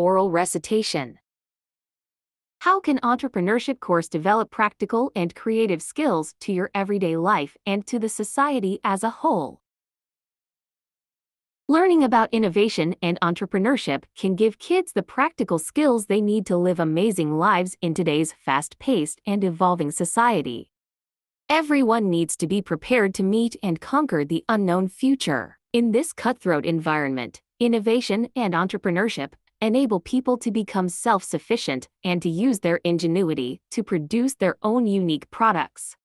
oral recitation. How can entrepreneurship course develop practical and creative skills to your everyday life and to the society as a whole? Learning about innovation and entrepreneurship can give kids the practical skills they need to live amazing lives in today's fast-paced and evolving society. Everyone needs to be prepared to meet and conquer the unknown future. In this cutthroat environment, innovation and entrepreneurship enable people to become self sufficient and to use their ingenuity to produce their own unique products.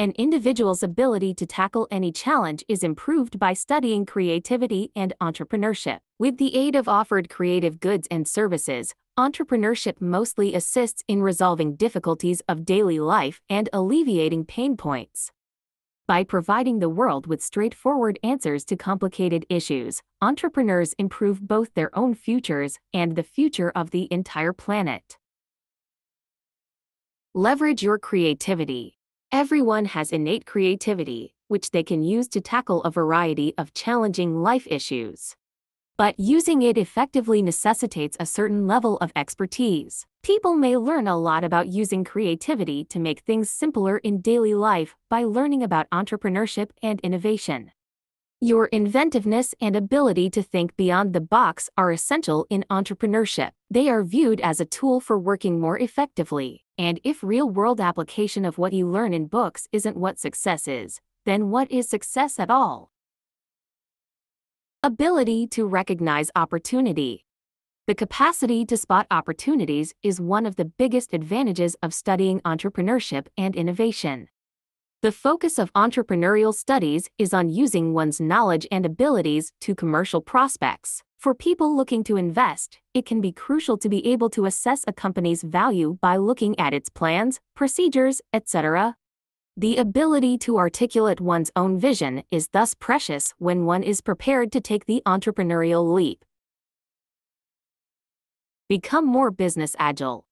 An individual's ability to tackle any challenge is improved by studying creativity and entrepreneurship. With the aid of offered creative goods and services, entrepreneurship mostly assists in resolving difficulties of daily life and alleviating pain points. By providing the world with straightforward answers to complicated issues, entrepreneurs improve both their own futures and the future of the entire planet. Leverage your creativity. Everyone has innate creativity, which they can use to tackle a variety of challenging life issues but using it effectively necessitates a certain level of expertise. People may learn a lot about using creativity to make things simpler in daily life by learning about entrepreneurship and innovation. Your inventiveness and ability to think beyond the box are essential in entrepreneurship. They are viewed as a tool for working more effectively. And if real world application of what you learn in books isn't what success is, then what is success at all? Ability to recognize opportunity. The capacity to spot opportunities is one of the biggest advantages of studying entrepreneurship and innovation. The focus of entrepreneurial studies is on using one's knowledge and abilities to commercial prospects. For people looking to invest, it can be crucial to be able to assess a company's value by looking at its plans, procedures, etc., the ability to articulate one's own vision is thus precious when one is prepared to take the entrepreneurial leap. Become more business agile.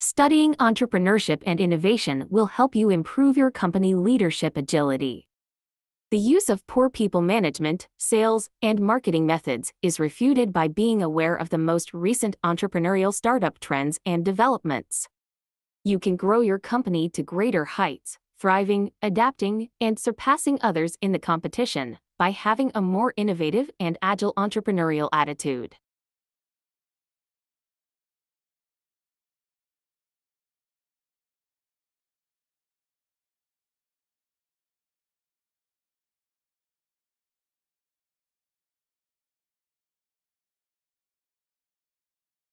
Studying entrepreneurship and innovation will help you improve your company leadership agility. The use of poor people management, sales, and marketing methods is refuted by being aware of the most recent entrepreneurial startup trends and developments. You can grow your company to greater heights thriving, adapting, and surpassing others in the competition by having a more innovative and agile entrepreneurial attitude.